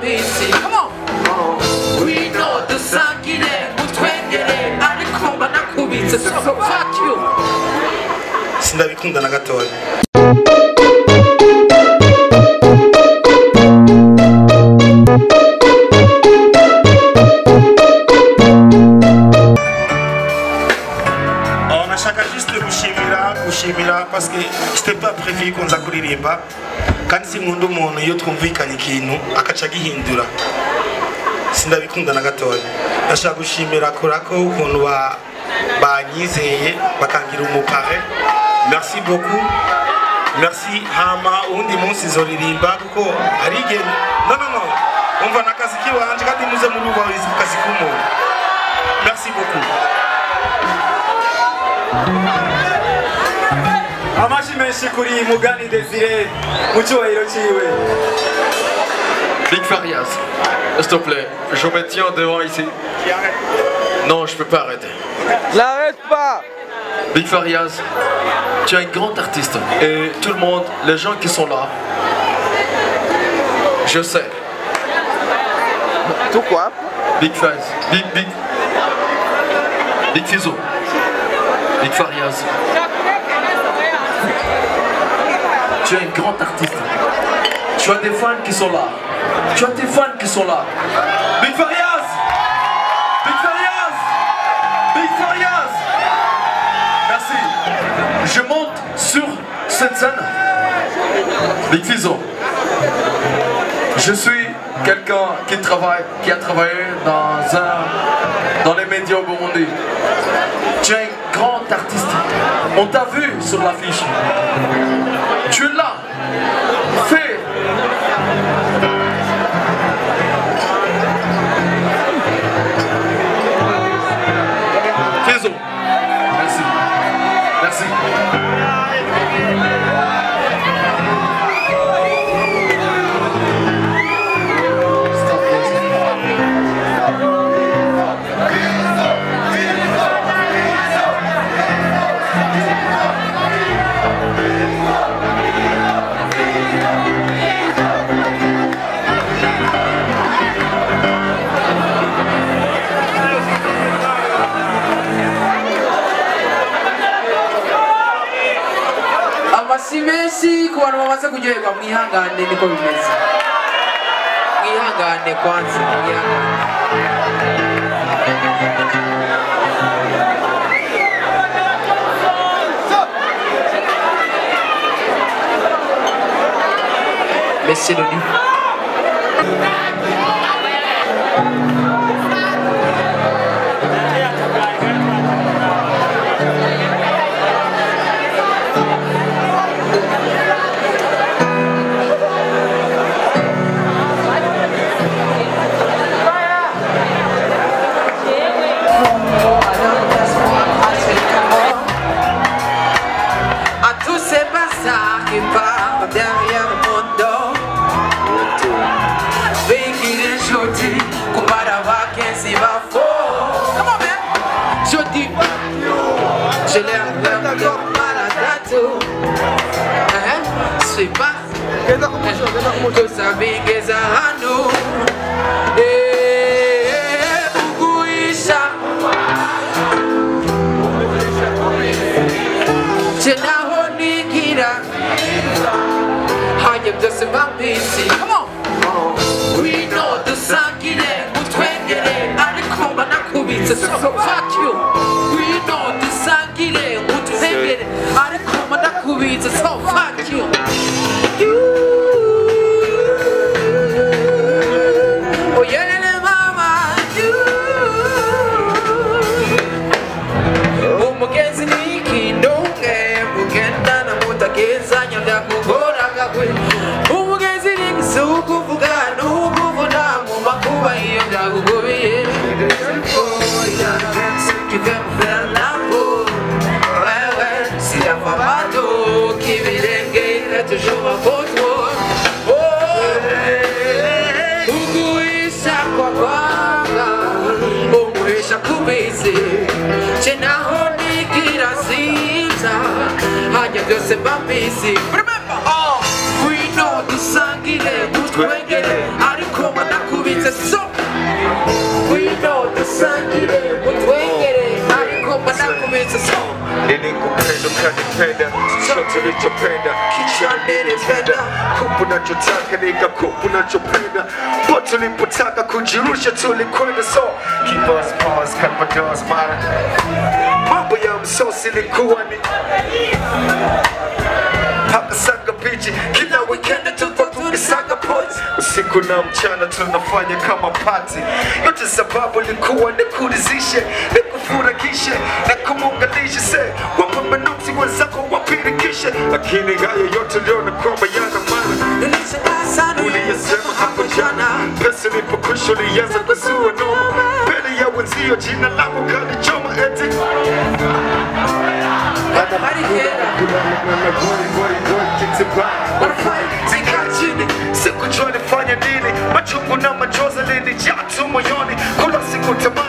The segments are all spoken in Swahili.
baisser. Comment oh. We know the sanguinaire, vous parce que c'était pas prévu qu'on zakuririmba kandi sinkunda umuntu iyo twumvikanye ikintu akaca gihindura sindabikunda na gatoya ndashaka gushimira kurako ukuntu ba banyizeye bakangira umupare. Merci beaucoup. Merci hama uwundi munsi zoririmba kuko hari igihe no umva n'akazi kiwanje kandi muze murubahiriza ku kazi k'umuntu. Merci beaucoup amashi menshi kuri mugani desire mu cyubahiro cyiwe Big Farias, s'il te plaît, je me tiens devant ici. Non, je peux pas arrêter. N'arrête pas Big Farias, tu es un grand artiste. Et tout le monde, les gens qui sont là, je sais. Tout quoi? Big Faz, Big Big. Big Fizo. Big Farias. Tu es un grand artiste. Tu as des fans qui sont là. Tu as des fans qui sont là. Big Farias Big Farias Big Farias Merci. Je monte sur cette scène. Big Fizo. Je suis quelqu'un qui travaille, qui a travaillé dans un, dans les médias au Burundi d'artiste. On t'a vu sur l'affiche. Tu l'as fait. Amasi menshi ku bantu bamaze kuryoherwa mwihangane niko bimeze mwihangane kwanza mwihangane Merci Loni. Geza kumusho, geza kumusho. Tusabi. byose mba mbizi wino dusangire mutwegere ariko wanakubitse so wino dusangire mutwegere banakubitse so nilikupenda ukanipenda chochote nilichopenda kisha nilipenda kupu nachotaka nikakupu nachopenda po tulipotaka kujirusha tulikwenda so. Kibas pas kalmados mara mambo ya msosi likuwa ni. Hapa sanga bichi kila weekend tupo tukisanga points. Usiku na mchana tunafanya kama pati yote sababu likuwa nikurizishe nikufurahishe na kumuunganishe se wapambanuzi wenzako wapirikishe lakini hayo yote leo ni kwamba yana maana uliyesema hapo jana pesa ilipokwisha ulianza kuzua noma mbele ya wenzio jina lako kalichoma eti sikujua nifanye nini, machungu na machozi yalinijaa tu moyoni. Kula siku kulala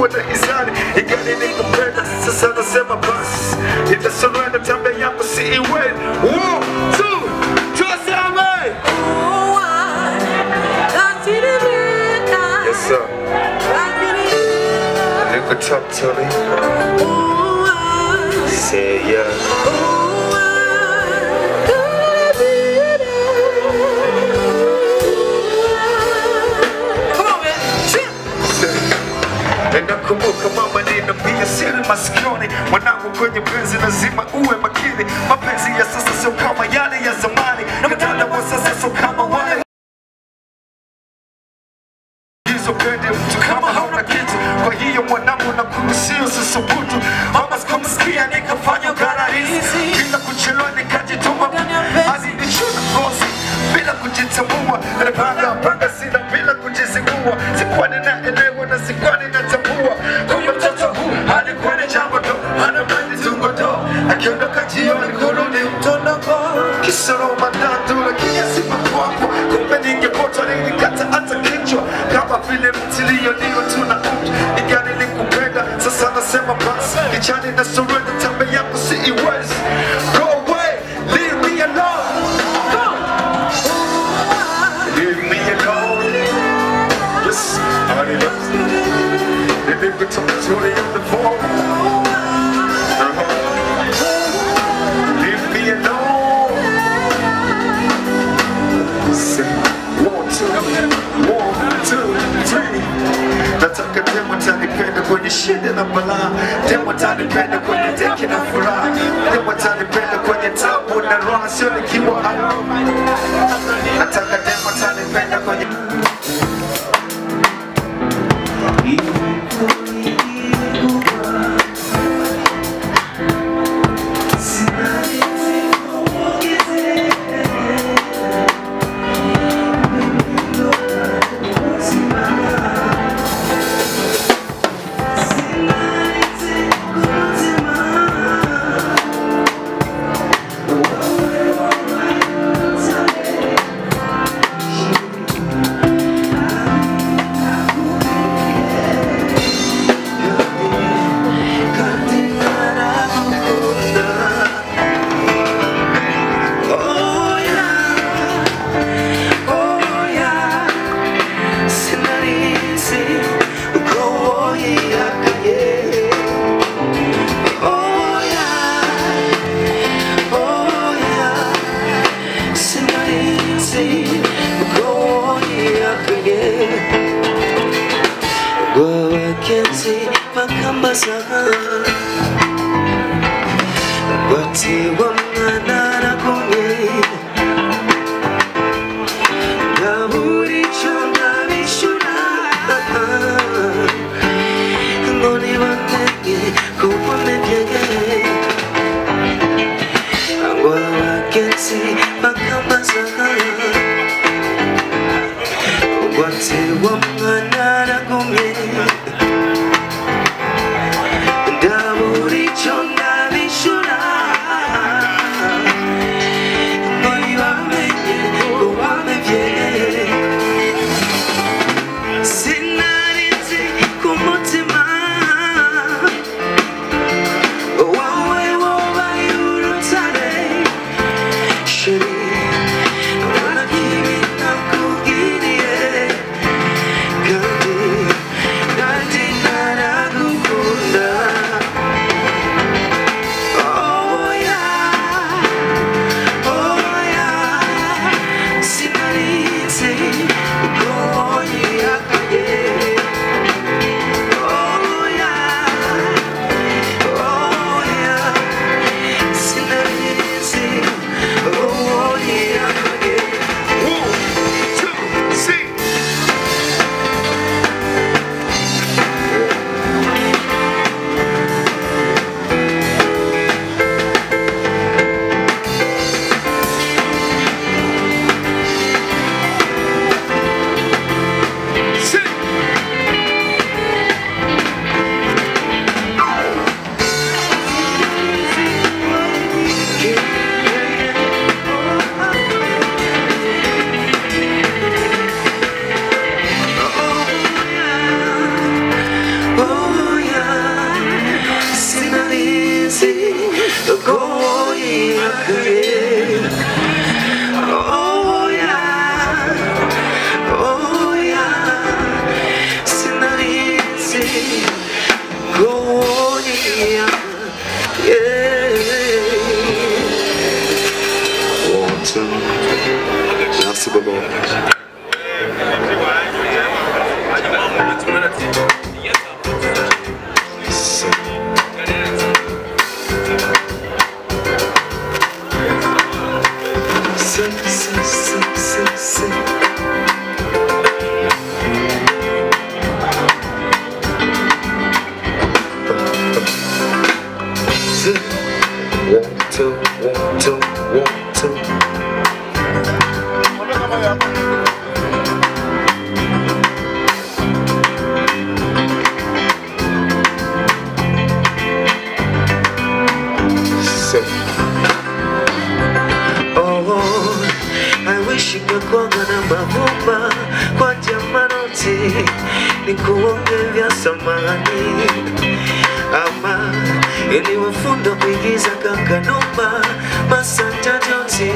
with the Izani. He got it in the bed, the son of Bus. If the surrender, Nakumbuka mama ninambia siri masikioni, mwanangu kwenye penzi lazima uwe makini. Mapenzi ya sasa sio kama yale ya zamani, na mtanda wa sasa sio kama wale hizo pende mtu. Kama hauna kitu. Kwa hiyo mwanangu na kuruhusia usisubutu, mama sikumsikia nikafanya ukararisi. Bila kuchelewa, nikajituma. Hadi nichuna ngozi bila kujitambua, napanga panga sina 이 서로 만나 돌아기가 심어보고 고민인 게 보자리니 같아 앉아 기초 가봐 필름 틀리어 니가 투나 움 인간이 니 고백아 사사나 세마 박스 이 잔이 나 surrender 담배 약고 see it worse Demo tanipenda kwenye shida na balaa, Tembo tanipenda kwenye dhiki na furaha, Tembo tanipenda kwenye tabu na raha, sio nikiwa. Nataka Tembo tanipenda kwenye come, come, come, Merci beaucoup. Yourself. Oh, I wish ingekuwaga na mavumba kwa jamanoti nikuonge vya samani ama iliwafunda kuigiza kakanumba masanja joti